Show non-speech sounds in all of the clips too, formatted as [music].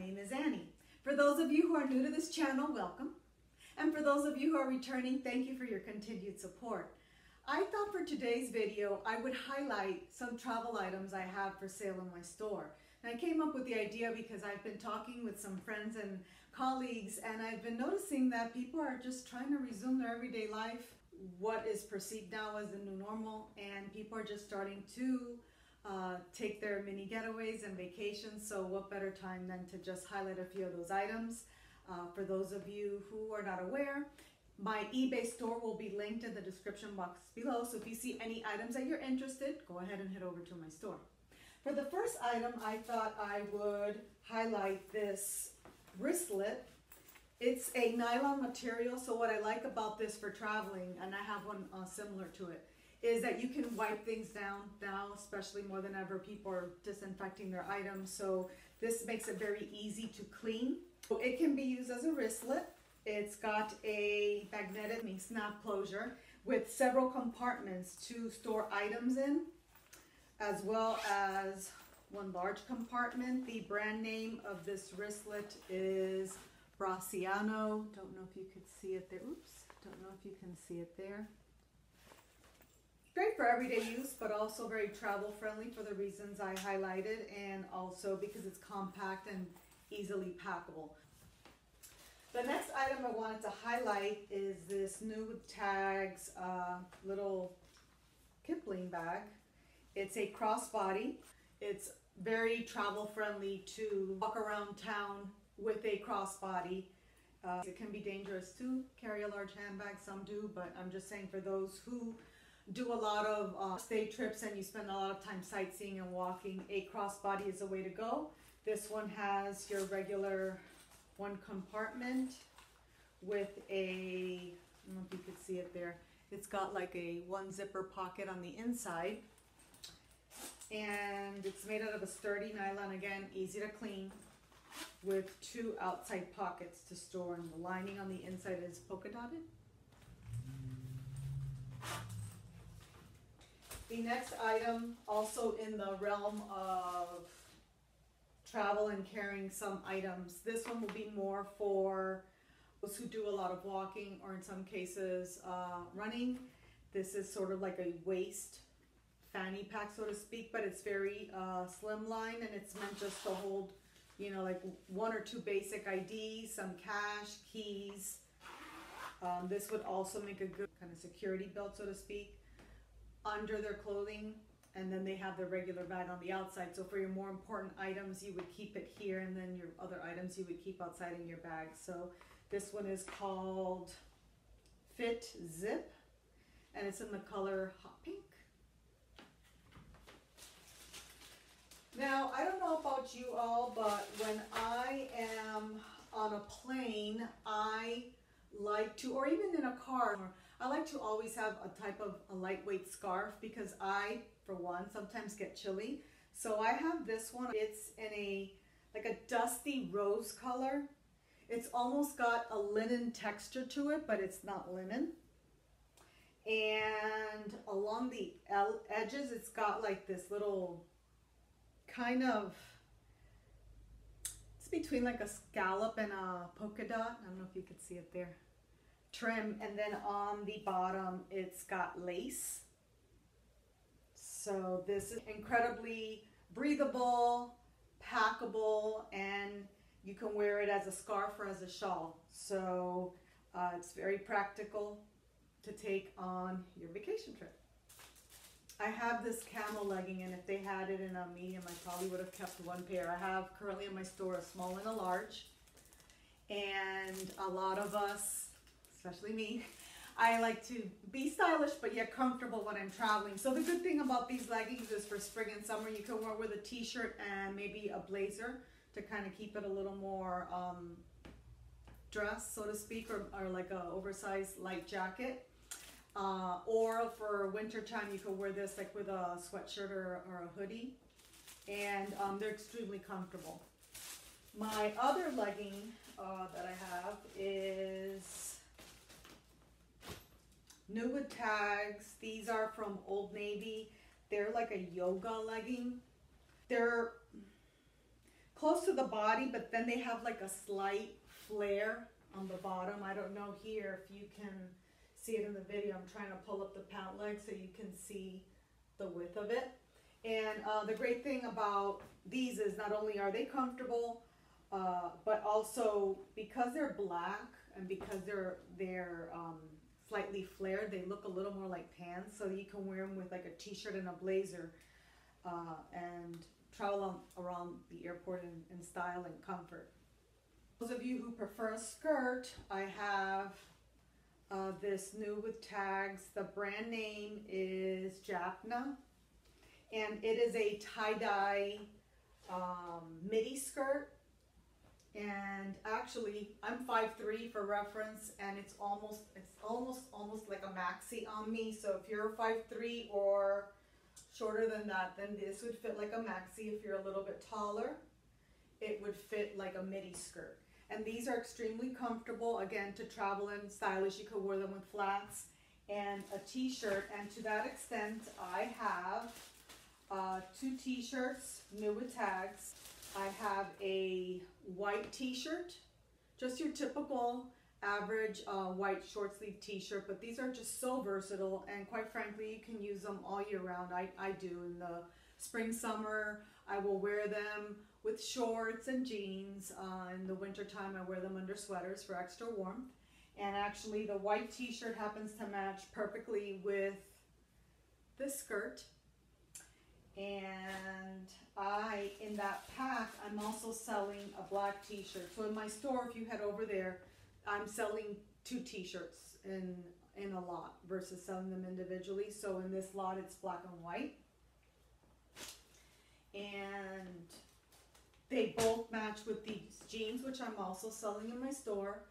name is Annie. For those of you who are new to this channel, welcome. And for those of you who are returning, thank you for your continued support. I thought for today's video, I would highlight some travel items I have for sale in my store. And I came up with the idea because I've been talking with some friends and colleagues and I've been noticing that people are just trying to resume their everyday life, what is perceived now as the new normal, and people are just starting to uh, take their mini getaways and vacations. So what better time than to just highlight a few of those items. Uh, for those of you who are not aware, my eBay store will be linked in the description box below. So if you see any items that you're interested, go ahead and head over to my store. For the first item, I thought I would highlight this wristlet. It's a nylon material, so what I like about this for traveling, and I have one uh, similar to it, is that you can wipe things down now, especially more than ever, people are disinfecting their items, so this makes it very easy to clean. It can be used as a wristlet. It's got a magnetic snap closure with several compartments to store items in, as well as one large compartment. The brand name of this wristlet is Bracciano. Don't know if you could see it there. Oops, don't know if you can see it there. Great for everyday use, but also very travel friendly for the reasons I highlighted and also because it's compact and easily packable. The next item I wanted to highlight is this new tags uh, little Kipling bag. It's a crossbody. It's very travel friendly to walk around town with a crossbody. Uh, it can be dangerous to carry a large handbag, some do, but I'm just saying for those who do a lot of uh, stay trips and you spend a lot of time sightseeing and walking, a crossbody is a way to go. This one has your regular one compartment with a, I don't know if you could see it there, it's got like a one zipper pocket on the inside. And it's made out of a sturdy nylon again easy to clean with two outside pockets to store. And the lining on the inside is polka dotted next item also in the realm of travel and carrying some items. This one will be more for those who do a lot of walking or in some cases uh, running. This is sort of like a waist fanny pack, so to speak, but it's very uh, slimline and it's meant just to hold, you know, like one or two basic IDs, some cash, keys. Um, this would also make a good kind of security belt, so to speak, under their clothing. And then they have the regular bag on the outside. So for your more important items, you would keep it here, and then your other items you would keep outside in your bag. So this one is called Fit Zip, and it's in the color hot pink. Now, I don't know about you all, but when I am on a plane, I like to, or even in a car, I like to always have a type of a lightweight scarf because I, for one, sometimes get chilly. So I have this one. It's in a, like a dusty rose color. It's almost got a linen texture to it, but it's not linen. And along the edges, it's got like this little kind of, between like a scallop and a polka dot. I don't know if you could see it there. Trim, and then on the bottom, it's got lace. So this is incredibly breathable, packable, and you can wear it as a scarf or as a shawl. So uh, it's very practical to take on your vacation trip. I have this camel legging and if they had it in a medium, I probably would have kept one pair. I have currently in my store a small and a large. And a lot of us, especially me, [laughs] I like to be stylish but yet comfortable when I'm traveling. So the good thing about these leggings is for spring and summer, you can wear with a t-shirt and maybe a blazer to kind of keep it a little more um, dress, so to speak, or, or like a oversized light jacket. Uh, or for winter time, you could wear this like with a sweatshirt or, or a hoodie. And um, they're extremely comfortable. My other legging uh, that I have is new with tags. These are from Old Navy. They're like a yoga legging. They're close to the body, but then they have like a slight flare on the bottom. I don't know here if you can see it in the video. I'm trying to pull up the pant leg so you can see the width of it. And uh, the great thing about these is not only are they comfortable, uh, but also because they're black and because they're they're um, slightly flared, they look a little more like pants. So you can wear them with like a t-shirt and a blazer, uh, and travel around the airport in, in style and comfort. Those of you who prefer a skirt, I have uh, this new with tags. The brand name is Japna, and it is a tie-dye um, midi skirt. And actually, I'm 5'3 for reference, and it's almost it's almost almost like a maxi on me. So if you're 5'3 or shorter than that, then this would fit like a maxi. If you're a little bit taller, it would fit like a midi skirt. And these are extremely comfortable, again, to travel in, stylish. You could wear them with flats and a t-shirt. And to that extent, I have uh, two t-shirts, new with tags. I have a white t-shirt, just your typical average uh, white short sleeve t-shirt, but these are just so versatile and quite frankly, you can use them all year round. I, I do in the spring, summer, I will wear them with shorts and jeans. Uh, in the winter time, I wear them under sweaters for extra warmth. And actually the white t-shirt happens to match perfectly with this skirt. And I, in that pack, I'm also selling a black t-shirt. So in my store, if you head over there, I'm selling two t-shirts in in a lot versus selling them individually. So in this lot, it's black and white. They both match with these jeans, which I'm also selling in my store.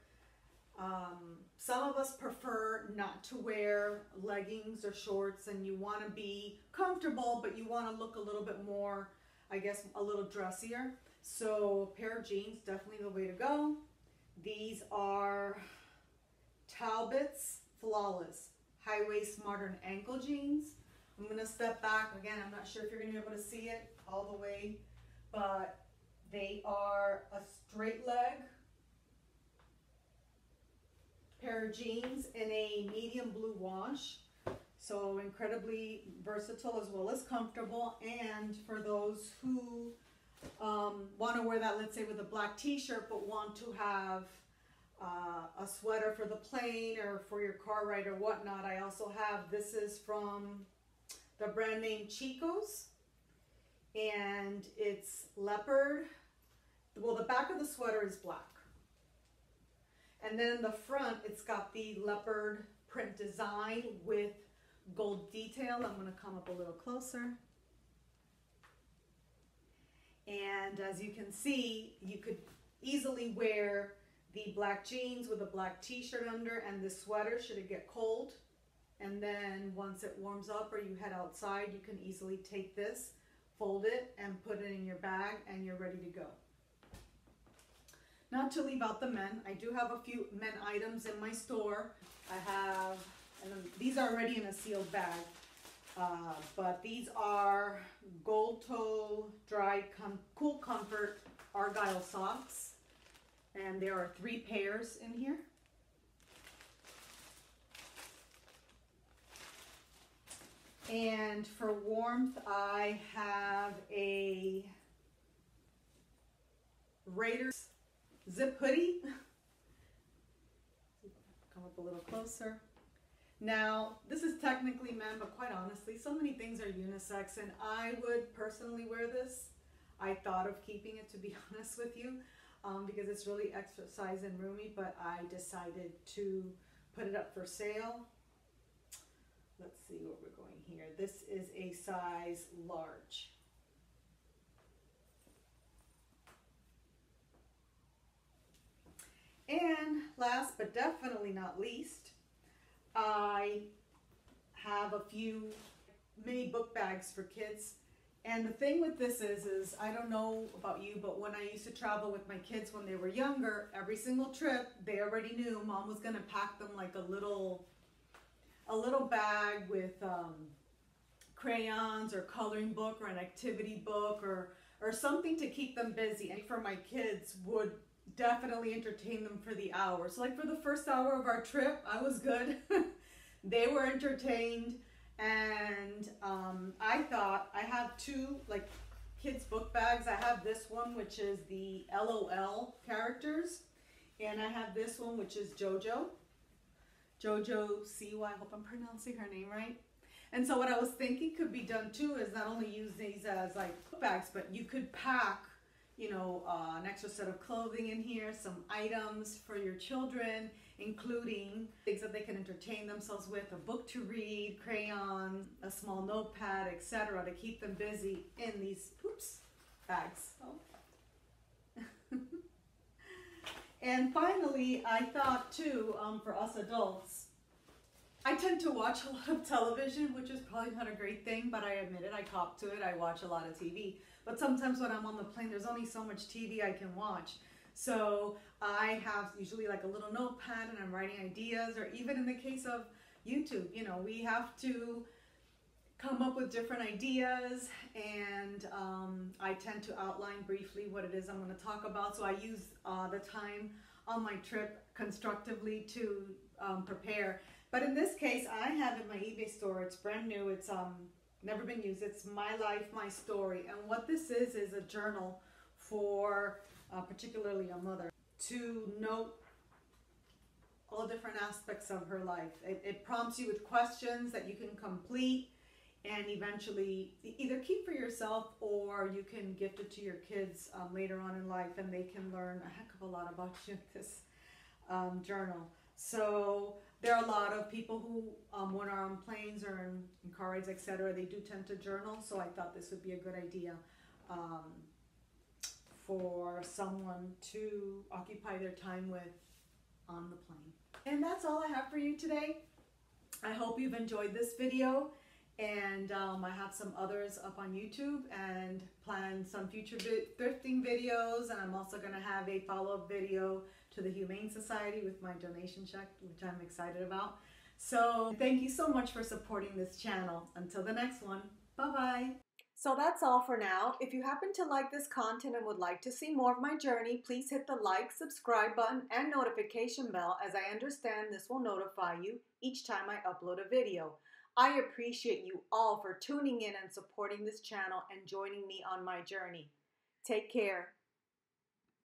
Um, some of us prefer not to wear leggings or shorts and you want to be comfortable, but you want to look a little bit more, I guess, a little dressier. So a pair of jeans, definitely the way to go. These are Talbot's Flawless High Waist Modern Ankle Jeans. I'm going to step back. Again, I'm not sure if you're going to be able to see it all the way, but they are a straight leg pair of jeans in a medium blue wash. So incredibly versatile as well as comfortable. And for those who um, want to wear that, let's say with a black t-shirt, but want to have uh, a sweater for the plane or for your car ride or whatnot, I also have, this is from the brand name Chico's and it's leopard. Well, the back of the sweater is black. And then the front, it's got the leopard print design with gold detail. I'm gonna come up a little closer. And as you can see, you could easily wear the black jeans with a black t-shirt under and the sweater should it get cold. And then once it warms up or you head outside, you can easily take this, fold it, and put it in your bag and you're ready to go. Not to leave out the men, I do have a few men items in my store. I have, and these are already in a sealed bag. Uh, but these are gold toe dry com cool comfort argyle socks and there are three pairs in here and for warmth I have a Raiders zip hoodie come up a little closer now, this is technically men, but quite honestly, so many things are unisex, and I would personally wear this. I thought of keeping it, to be [laughs] honest with you, um, because it's really exercise and roomy, but I decided to put it up for sale. Let's see what we're going here. This is a size large. And last but definitely not least, I have a few mini book bags for kids. And the thing with this is, is I don't know about you, but when I used to travel with my kids when they were younger, every single trip, they already knew mom was going to pack them like a little, a little bag with um, crayons or coloring book or an activity book or or something to keep them busy. And for my kids would definitely entertain them for the hour. So like for the first hour of our trip, I was good. [laughs] they were entertained and um, I thought I have two like kids book bags. I have this one which is the LOL characters and I have this one which is JoJo. JoJo Siwa, I hope I'm pronouncing her name right. And so what I was thinking could be done too is not only use these as like book bags, but you could pack you know, uh, an extra set of clothing in here, some items for your children, including things that they can entertain themselves with, a book to read, crayon, a small notepad, etc., to keep them busy in these oops bags. Oh. [laughs] and finally, I thought too, um, for us adults, I tend to watch a lot of television, which is probably not a great thing, but I admit it, I cop to it. I watch a lot of TV. But sometimes when I'm on the plane, there's only so much TV I can watch. So I have usually like a little notepad and I'm writing ideas, or even in the case of YouTube, you know, we have to come up with different ideas and um, I tend to outline briefly what it is I'm going to talk about. So I use uh, the time on my trip constructively to um, prepare. But in this case, I have in my eBay store, it's brand new, it's um, never been used. It's My Life, My Story. And what this is, is a journal for uh, particularly a mother to note all different aspects of her life. It, it prompts you with questions that you can complete and eventually either keep for yourself or you can gift it to your kids um, later on in life and they can learn a heck of a lot about [laughs] you in this um, journal. So there are a lot of people who, um, when are on planes or in, in car rides, etc., they do tend to journal. So I thought this would be a good idea um, for someone to occupy their time with on the plane. And that's all I have for you today. I hope you've enjoyed this video and um, I have some others up on YouTube and plan some future thrifting videos and I'm also going to have a follow-up video to the Humane Society with my donation check which I'm excited about. So thank you so much for supporting this channel. Until the next one, bye-bye. So that's all for now. If you happen to like this content and would like to see more of my journey, please hit the like, subscribe button, and notification bell as I understand this will notify you each time I upload a video. I appreciate you all for tuning in and supporting this channel and joining me on my journey. Take care.